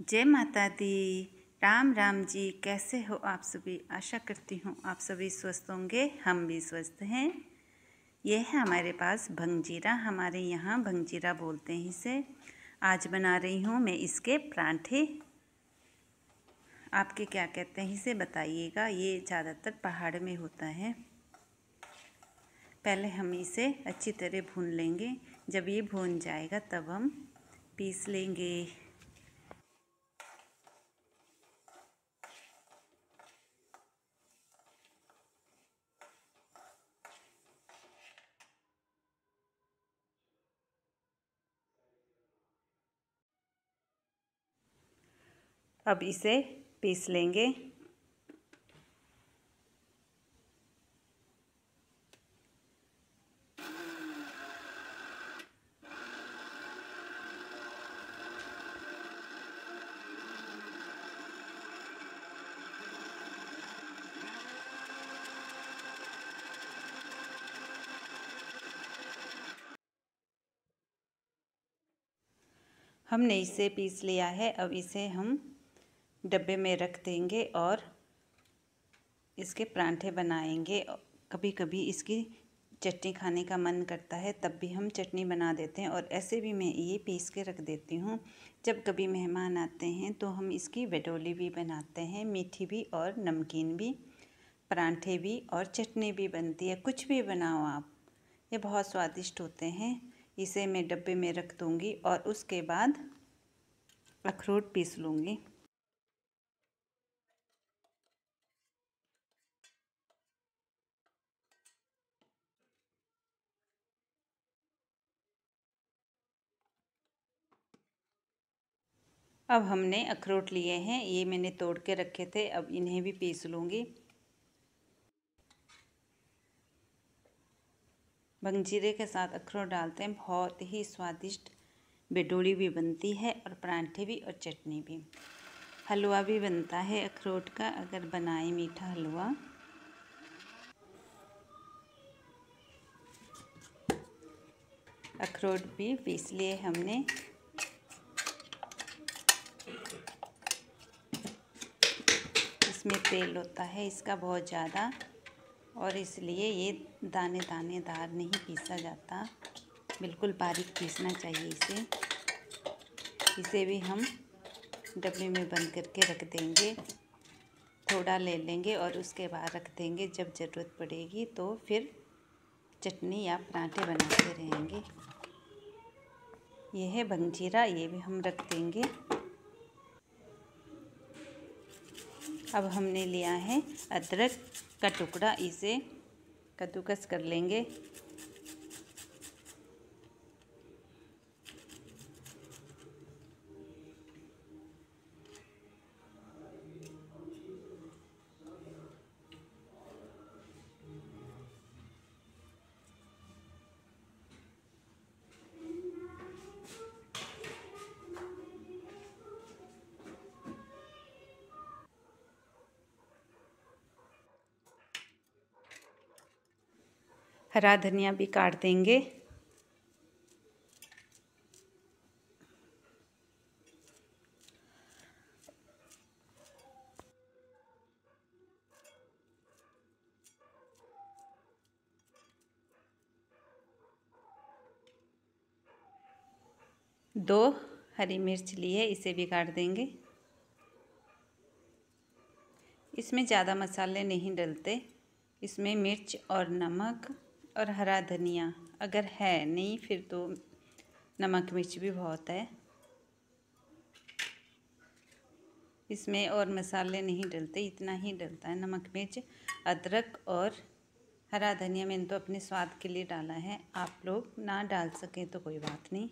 जय माता दी। राम राम जी, कैसे हो आप सभी? आशा करती हूँ आप सभी स्वस्थ होंगे, हम भी स्वस्थ हैं। यह है हमारे पास भंगजीरा, हमारे यहाँ भंगजीरा बोलते हैं इसे। आज बना रही हूँ मैं इसके परांठे। आपके क्या कहते हैं इसे बताइएगा? ये ज़्यादातर पहाड़ में होता है। पहले हम इसे अच्छी तरह भून लेंगे। जब ये भून जाएगा तब हम पीस लेंगे। अब इसे पीस लेंगे। हमने इसे पीस लिया है अब इसे हम डब्बे में रख देंगे और इसके परांठे बनाएँगे। कभी कभी इसकी चटनी खाने का मन करता है, तब भी हम चटनी बना देते हैं और ऐसे भी मैं ये पीस के रख देती हूँ। जब कभी मेहमान आते हैं तो हम इसकी वेडोली भी बनाते हैं, मीठी भी और नमकीन भी, परांठे भी और चटनी भी बनती है। कुछ भी बनाओ आप, ये बहुत स्वादिष्ट होते हैं। इसे मैं डब्बे में रख दूँगी और उसके बाद अखरोट पीस लूँगी। अब हमने अखरोट लिए हैं, ये मैंने तोड़ के रखे थे, अब इन्हें भी पीस लूँगी। भंगजीरे के साथ अखरोट डालते हैं, बहुत ही स्वादिष्ट बेडोड़ी भी बनती है और परांठे भी और चटनी भी। हलवा भी बनता है अखरोट का, अगर बनाए मीठा हलवा। अखरोट भी पीस लिए हमने इसमें तेल होता है, इसका बहुत ज़्यादा। और इसलिए ये दाने दानेदार नहीं पीसा जाता। बिल्कुल बारीक पीसना चाहिए इसे। इसे भी हम डब्बे में बंद करके रख देंगे। थोड़ा ले लेंगे और उसके बाद रख देंगे। जब ज़रूरत पड़ेगी तो फिर चटनी या पराठे बनाते रहेंगे। यह है भंगजीरा ये भी हम रख देंगे। अब हमने लिया है अदरक का टुकड़ा। इसे कद्दूकस कर लेंगे। हरा धनिया भी काट देंगे। दो हरी मिर्च लिए, इसे भी काट देंगे। इसमें ज़्यादा मसाले नहीं डलते। इसमें मिर्च और नमक और हरा धनिया, अगर है नहीं, फिर तो नमक मिर्च भी बहुत है। इसमें और मसाले नहीं डलते, इतना ही डलता है नमक, मिर्च, अदरक और हरा धनिया मैंने तो अपने स्वाद के लिए डाला है। आप लोग ना डाल सकें तो कोई बात नहीं।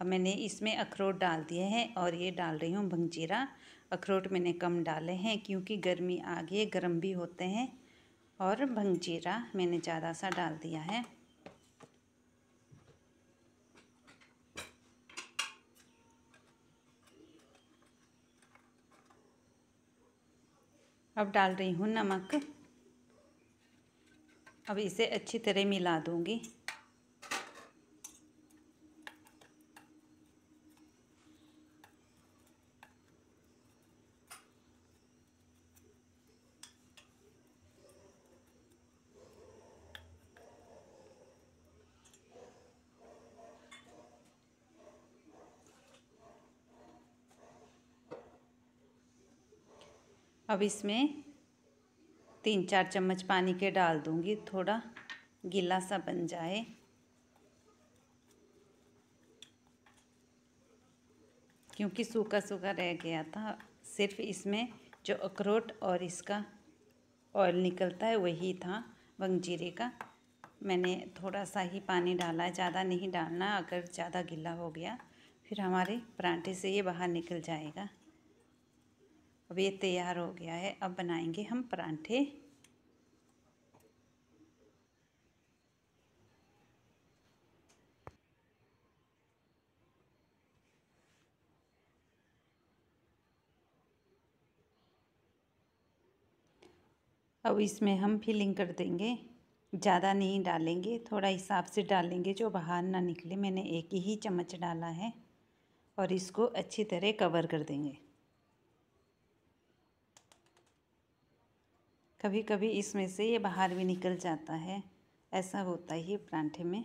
अब मैंने इसमें अखरोट डाल दिए हैं और ये डाल रही हूँ भंगजीरा अखरोट मैंने कम डाले हैं क्योंकि गर्मी आ गई है, गर्म भी होते हैं। और भंग जीरा मैंने ज़्यादा सा डाल दिया है। अब डाल रही हूँ नमक। अब इसे अच्छी तरह मिला दूँगी। अब इसमें तीन चार चम्मच पानी के डाल दूँगी। थोड़ा गीला सा बन जाए। क्योंकि सूखा सूखा रह गया था, सिर्फ़ इसमें जो अखरोट और इसका ऑयल निकलता है वही था वंगजीरे का। मैंने थोड़ा सा ही पानी डाला है ज़्यादा नहीं डालना, अगर ज़्यादा गीला हो गया, फिर हमारे परांठे से ये बाहर निकल जाएगा। अब ये तैयार हो गया है। अब बनाएँगे हम परांठे। अब इसमें हम फिलिंग कर देंगे। ज़्यादा नहीं डालेंगे, थोड़ा हिसाब से डालेंगे जो बाहर ना निकले। मैंने एक ही चम्मच डाला है और इसको अच्छी तरह कवर कर देंगे। कभी कभी इसमें से ये बाहर भी निकल जाता है। ऐसा होता ही परांठे में।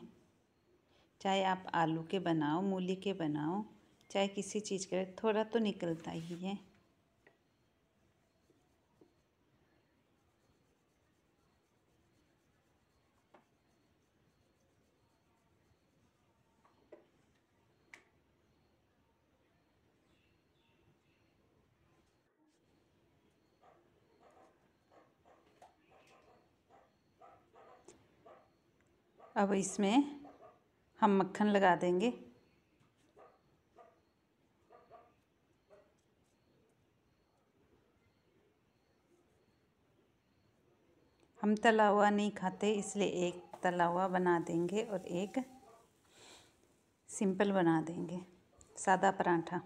चाहे आप आलू के बनाओ, मूली के बनाओ, चाहे किसी चीज़ के, थोड़ा तो निकलता ही है। अब इसमें हम मक्खन लगा देंगे। हम तला हुआ नहीं खाते, इसलिए एक तला हुआ बना देंगे और एक सिंपल बना देंगे, सादा पराठा।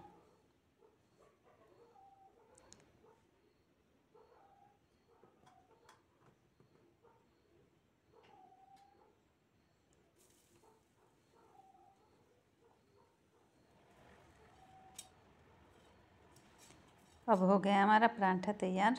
अब हो गया हमारा परांठा तैयार।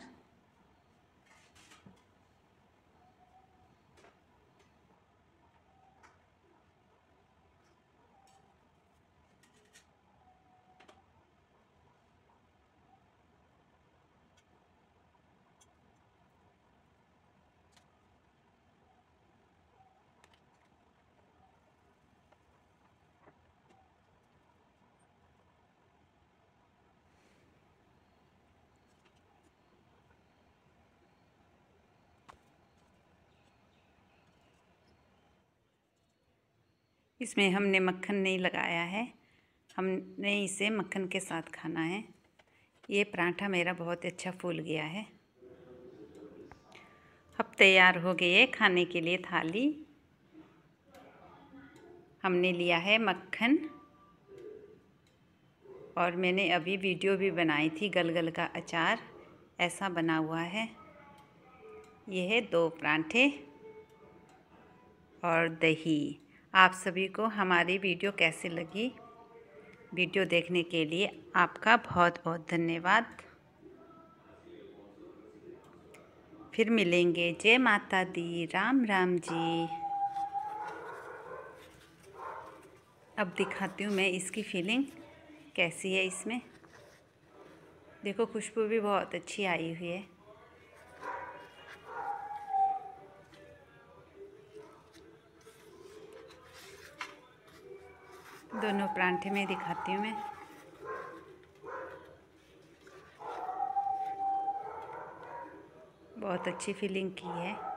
इसमें हमने मक्खन नहीं लगाया है। हमने इसे मक्खन के साथ खाना है। ये पराठा मेरा बहुत अच्छा फूल गया है। अब तैयार हो गई है खाने के लिए थाली। हमने लिया है मक्खन। और मैंने अभी वीडियो भी बनाई थी गलगल का अचार। ऐसा बना हुआ है। यह है दो पराठे और दही। आप सभी को हमारी वीडियो कैसी लगी? वीडियो देखने के लिए आपका बहुत बहुत धन्यवाद। फिर मिलेंगे। जय माता दी। राम राम जी। अब दिखाती हूँ मैं इसकी फीलिंग कैसी है इसमें। देखो, खुशबू भी बहुत अच्छी आई हुई है। दोनों परांठे में दिखाती हूँ मैं। बहुत अच्छी फीलिंग की है।